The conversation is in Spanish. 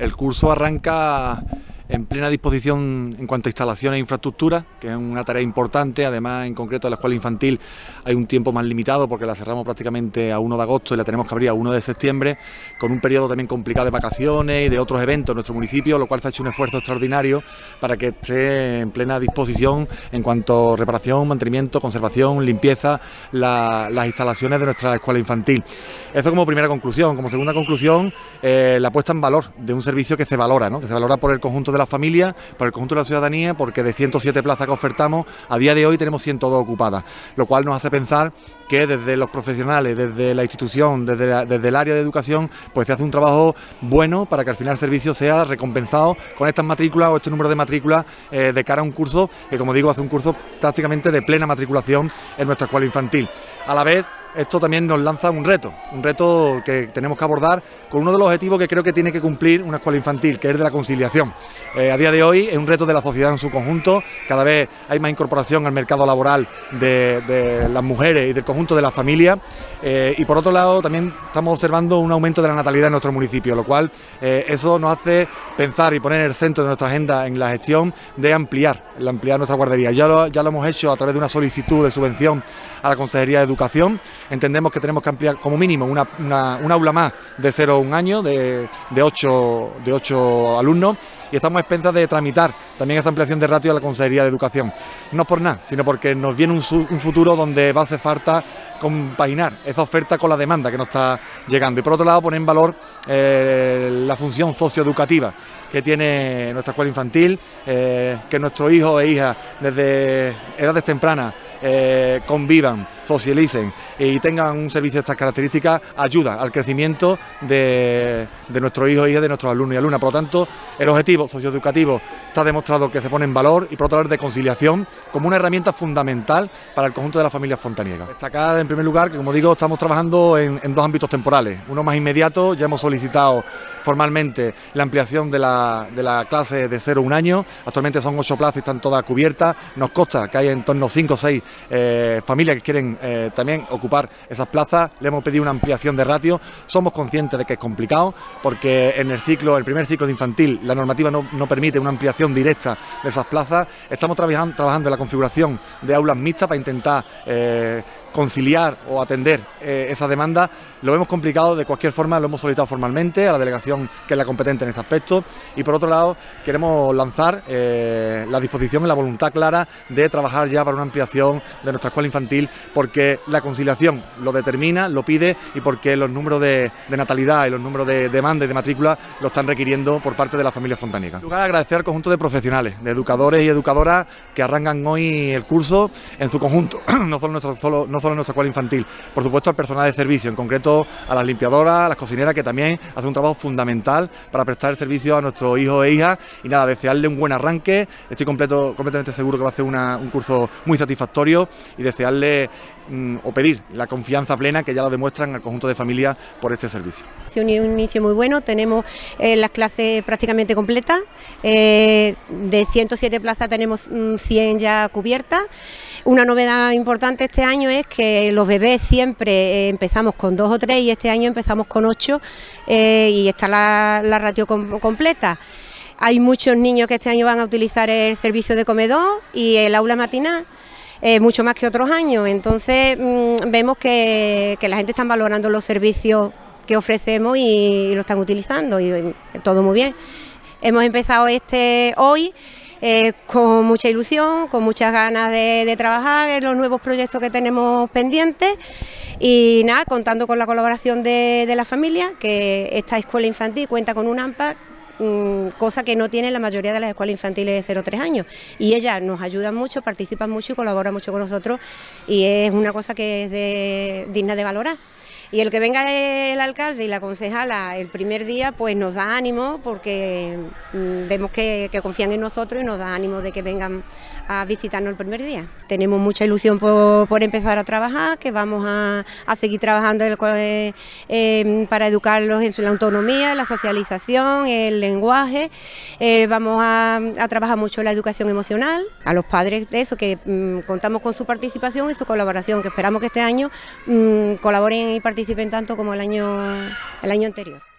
El curso arranca en plena disposición en cuanto a instalaciones e infraestructura, que es una tarea importante. Además, en concreto, en la escuela infantil hay un tiempo más limitado porque la cerramos prácticamente a 1 de agosto y la tenemos que abrir a 1 de septiembre, con un periodo también complicado de vacaciones y de otros eventos en nuestro municipio, lo cual se ha hecho un esfuerzo extraordinario para que esté en plena disposición en cuanto a reparación, mantenimiento, conservación, limpieza, las instalaciones de nuestra escuela infantil. Eso como primera conclusión. Como segunda conclusión, eh, la puesta en valor de un servicio que se valora, ¿no? que se valora por el conjunto de la familia, por el conjunto de la ciudadanía, porque de 107 plazas que ofertamos, a día de hoy tenemos 102 ocupadas, lo cual nos hace pensar que desde los profesionales, desde la institución, desde, desde el área de educación, pues se hace un trabajo bueno para que al final el servicio sea recompensado con estas matrículas o este número de matrículas eh, de cara a un curso que, como digo, hace un curso prácticamente de plena matriculación en nuestra escuela infantil. A la vez, esto también nos lanza un reto, un reto que tenemos que abordar con uno de los objetivos que creo que tiene que cumplir una escuela infantil, que es de la conciliación. Eh, a día de hoy es un reto de la sociedad en su conjunto, cada vez hay más incorporación al mercado laboral de, las mujeres y del conjunto de la familia eh, y por otro lado también estamos observando un aumento de la natalidad en nuestro municipio, lo cual eh, eso nos hace pensar y poner en el centro de nuestra agenda en la gestión de ampliar, ampliar nuestra guardería. Ya lo, ya lo hemos hecho a través de una solicitud de subvención a la Consejería de Educación. Entendemos que tenemos que ampliar como mínimo una, aula más de 0 a 1 año, de, de, 8, de 8 alumnos, y estamos expensas de tramitar también esta ampliación de ratio a la Consejería de Educación. No por nada, sino porque nos viene un, futuro donde va a hacer falta compaginar esa oferta con la demanda que nos está llegando. Y por otro lado, poner en valor eh, la función socioeducativa que tiene nuestra escuela infantil, eh, que nuestros hijos e hijas desde edades tempranas eh, convivan, socialicen y tengan un servicio de estas características, ayuda al crecimiento de, nuestros hijos e hijas, de nuestros alumnos y alumnas. Por lo tanto, el objetivo socioeducativo está demostrado que se pone en valor y por otro lado de conciliación como una herramienta fundamental para el conjunto de las familias fontaniegas. Destacar en primer lugar que, como digo, estamos trabajando en, dos ámbitos temporales. Uno más inmediato, ya hemos solicitado formalmente la ampliación de la, de la clase de 0 a 1 año. Actualmente son ocho plazas y están todas cubiertas. Nos consta que hay en torno a 5 o 6 eh, familias que quieren eh, también ocupar esas plazas. Le hemos pedido una ampliación de ratio. Somos conscientes de que es complicado porque en el ciclo, el primer ciclo de infantil, la normativa no, permite una ampliación directa de esas plazas. Estamos trabajando, trabajando en la configuración de aulas mixtas para intentar eh, conciliar o atender eh, esa demanda, lo hemos complicado de cualquier forma, lo hemos solicitado formalmente a la delegación que es la competente en este aspecto y por otro lado queremos lanzar eh, la disposición y la voluntad clara de trabajar ya para una ampliación de nuestra escuela infantil porque la conciliación lo determina, lo pide y porque los números de, natalidad y los números de demanda y de matrícula lo están requiriendo por parte de la familia fontanica. En lugar, agradecer al conjunto de profesionales, de educadores y educadoras que arrancan hoy el curso en su conjunto, no solo nuestro, solo, solo nuestra escuela infantil, por supuesto al personal de servicio, en concreto a las limpiadoras, a las cocineras, que también hacen un trabajo fundamental para prestar el servicio a nuestros hijos e hijas. Y nada, desearle un buen arranque, estoy completo, completamente seguro que va a ser un curso muy satisfactorio. Y desearle mm, o pedir la confianza plena que ya lo demuestran al conjunto de familias por este servicio. Un inicio muy bueno, tenemos eh, las clases prácticamente completas, eh, de 107 plazas tenemos 100 mm, ya cubiertas. Una novedad importante este año es que los bebés siempre eh, empezamos con dos o tres y este año empezamos con ocho y está la, ratio completa. Hay muchos niños que este año van a utilizar el servicio de comedor y el aula matinal. Eh, mucho más que otros años. Entonces mm, vemos que, la gente está valorando los servicios que ofrecemos y, lo están utilizando y todo muy bien. Hemos empezado este hoy eh, con mucha ilusión, con muchas ganas de, trabajar en los nuevos proyectos que tenemos pendientes y nada, contando con la colaboración de, la familia, que esta escuela infantil cuenta con un AMPA cosa que no tiene la mayoría de las escuelas infantiles de 0-3 años. Y ellas nos ayudan mucho, participan mucho y colaboran mucho con nosotros y es una cosa que es digna de valorar. Y el que venga el alcalde y la concejala el primer día, pues nos da ánimo porque mm, vemos que, confían en nosotros y nos da ánimo de que vengan a visitarnos el primer día. Tenemos mucha ilusión por, empezar a trabajar, que vamos a, seguir trabajando em, para educarlos en la autonomía, la socialización, el lenguaje. Eh, vamos a, trabajar mucho la educación emocional, a los padres de eso, que mm, contamos con su participación y su colaboración, que esperamos que este año mm, colaboren y participen participen tanto como el año, el año anterior.